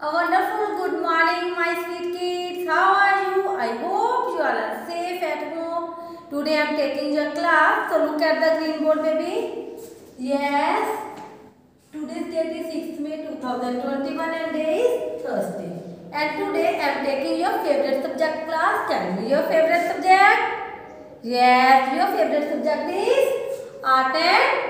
A wonderful good morning, my sweet kids. How are you? I hope you all are safe at home. Today I am taking your class. So look at the green board, baby. Yes. Today's date is 6th May 2021 and day is Thursday. And today I am taking your favorite subject class. Tell me your favorite subject. Yes, your favorite subject is art and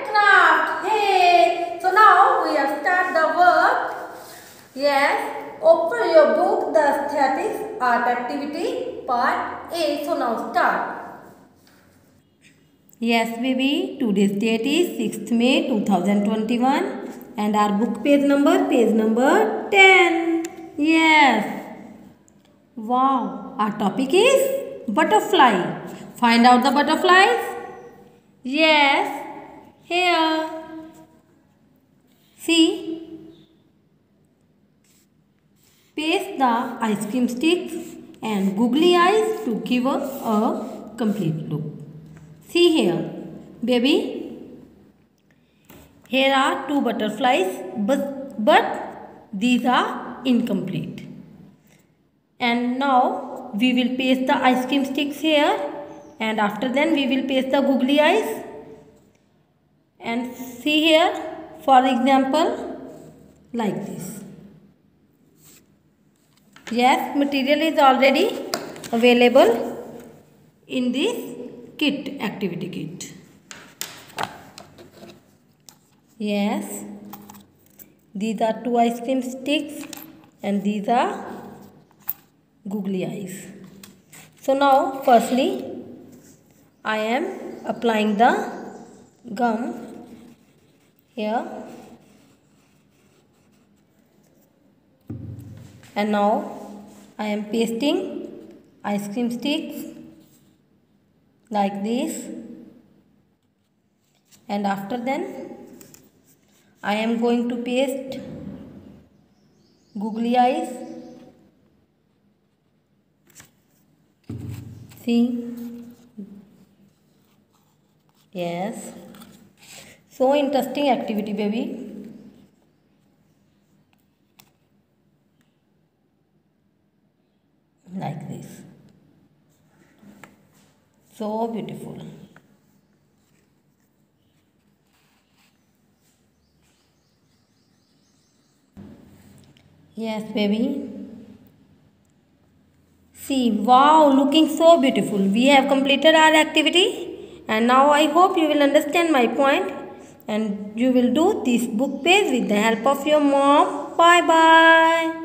Yes, open your book, The Aesthetics Art Activity Part A. So now start. Yes, baby. Today's date is 6th May 2021 and our book page number, page number 10. Yes. Wow. Our topic is butterfly. Find out the butterflies. Yes. Here. See. Paste the ice cream sticks and googly eyes to give us a complete look. See here, baby. Here are two butterflies, but, but these are incomplete. And now we will paste the ice cream sticks here and after then we will paste the googly eyes. And see here, for example, like this. Yes, material is already available in this kit, activity kit. Yes, these are two ice cream sticks and these are googly eyes. So now, firstly, I am applying the gum here and now I am pasting ice cream sticks like this. And after then I am going to paste googly eyes. See? Yes. So interesting activity baby like this. So beautiful. Yes baby. See wow looking so beautiful. We have completed our activity and now i hope you will understand my point and you will do this book page with the help of your mom. Bye bye